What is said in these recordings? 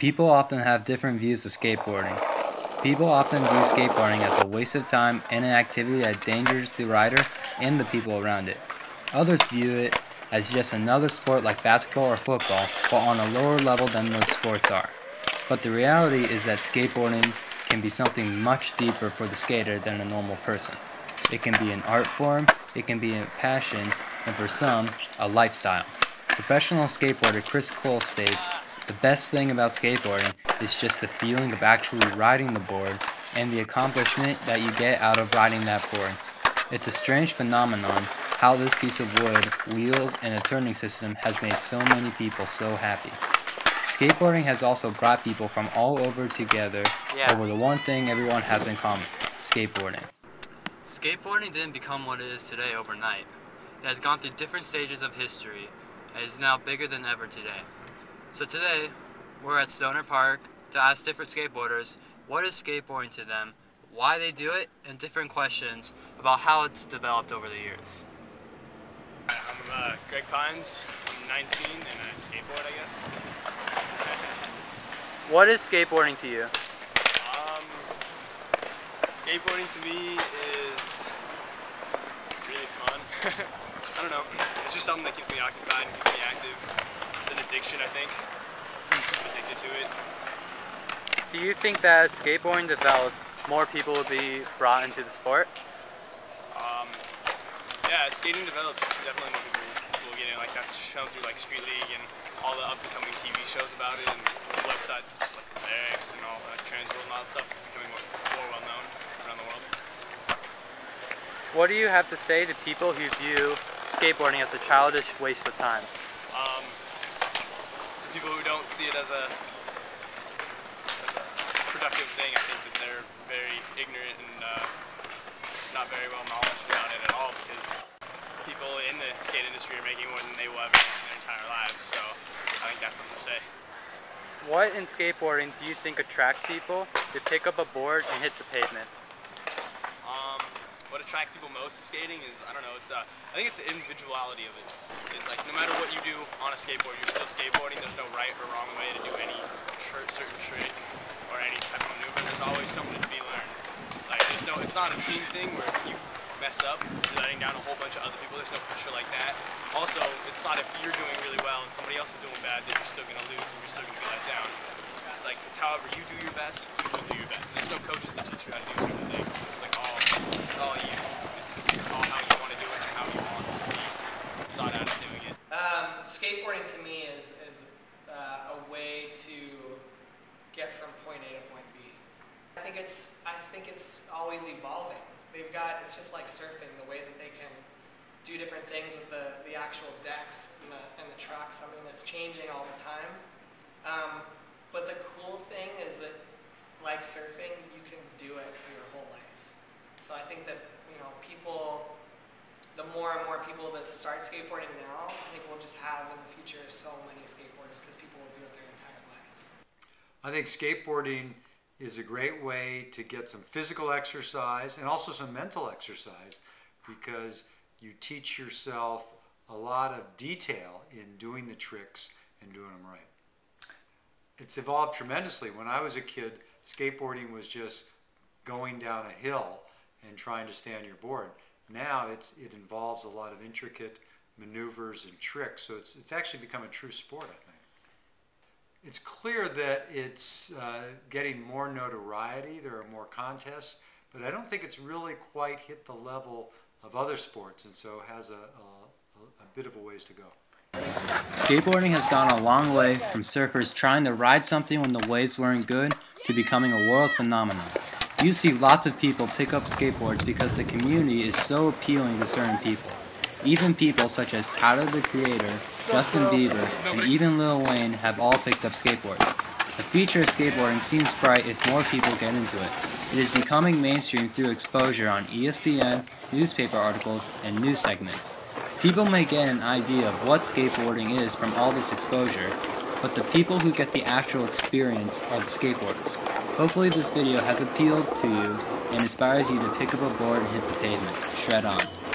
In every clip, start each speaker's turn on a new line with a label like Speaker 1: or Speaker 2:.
Speaker 1: People often have different views of skateboarding. People often view skateboarding as a waste of time and an activity that endangers the rider and the people around it. Others view it as just another sport like basketball or football, but on a lower level than those sports are. But the reality is that skateboarding can be something much deeper for the skater than a normal person. It can be an art form, it can be a passion, and for some, a lifestyle. Professional skateboarder Chris Cole states, the best thing about skateboarding is just the feeling of actually riding the board and the accomplishment that you get out of riding that board. It's a strange phenomenon how this piece of wood, wheels, and a turning system has made so many people so happy. Skateboarding has also brought people from all over together yeah. over the one thing everyone has in common, skateboarding.
Speaker 2: Skateboarding didn't become what it is today overnight. It has gone through different stages of history and is now bigger than ever today. So today, we're at Stoner Park to ask different skateboarders what is skateboarding to them, why they do it, and different questions about how it's developed over the years.
Speaker 3: I'm uh, Greg Pines, I'm 19 and I skateboard, I guess.
Speaker 2: what is skateboarding to you?
Speaker 3: Um, skateboarding to me is really fun. I don't know, it's just something that keeps me occupied and keeps me active addiction, I think. I'm addicted to it.
Speaker 2: Do you think that as skateboarding develops, more people will be brought into the sport?
Speaker 3: Um, yeah, as skating develops, definitely more people will get in. Like that's shown through like Street League and all the up-and-coming TV shows about it and websites just like X and all that Transworld and all that stuff is becoming more, more well-known around the world.
Speaker 2: What do you have to say to people who view skateboarding as a childish waste of time?
Speaker 3: Um, people who don't see it as a, as a productive thing, I think that they're very ignorant and uh, not very well knowledgeable about it at all because people in the skate industry are making more than they will ever in their entire lives. So I think that's something to say.
Speaker 2: What in skateboarding do you think attracts people to pick up a board and hit the pavement?
Speaker 3: What attracts people most to skating is, I don't know, it's uh, I think it's the individuality of it. It's like no matter what you do on a skateboard, you're still skateboarding. There's no right or wrong way to do any certain trick or any type of maneuver. There's always something to be learned. Like there's no, it's not a team thing where you mess up, you're letting down a whole bunch of other people. There's no pressure like that. Also, it's not if you're doing really well and somebody else is doing bad that you're still gonna lose and you're still gonna be let down. It's like it's however you do your best, you will do your best. There's no coaches that teach you how to do certain things. All you. It's all how you want to do it and how you want to be sought out at doing it.
Speaker 4: Um, skateboarding to me is, is uh, a way to get from point A to point B. I think it's I think it's always evolving. They've got it's just like surfing, the way that they can do different things with the, the actual decks and the, and the trucks. I mean, it's changing all the time. Um, but the cool thing is that, like surfing, you can do it for your whole life. So I think that, you know, people, the more and more people that start skateboarding now, I think we'll just have in the future so many skateboarders because people will do it their entire life.
Speaker 5: I think skateboarding is a great way to get some physical exercise and also some mental exercise because you teach yourself a lot of detail in doing the tricks and doing them right. It's evolved tremendously. When I was a kid, skateboarding was just going down a hill and trying to stay on your board. Now it's, it involves a lot of intricate maneuvers and tricks, so it's, it's actually become a true sport, I think. It's clear that it's uh, getting more notoriety, there are more contests, but I don't think it's really quite hit the level of other sports, and so has a, a, a bit of a ways to go.
Speaker 1: Skateboarding has gone a long way from surfers trying to ride something when the waves weren't good to becoming a world phenomenon. You see lots of people pick up skateboards because the community is so appealing to certain people. Even people such as Tyler the Creator, Justin Bieber, and even Lil Wayne have all picked up skateboards. The future of skateboarding seems bright if more people get into it. It is becoming mainstream through exposure on ESPN, newspaper articles, and news segments. People may get an idea of what skateboarding is from all this exposure, but the people who get the actual experience are the skateboarders. Hopefully this video has appealed to you and inspires you to pick up a board and hit the pavement. Shred on.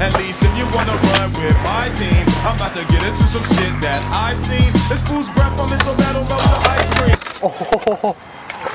Speaker 6: At least if you wanna run with my team, I'm about to get into some shit that I've seen. This fool's breath on this, so that'll melt ice cream.
Speaker 7: Oh, ho, ho, ho.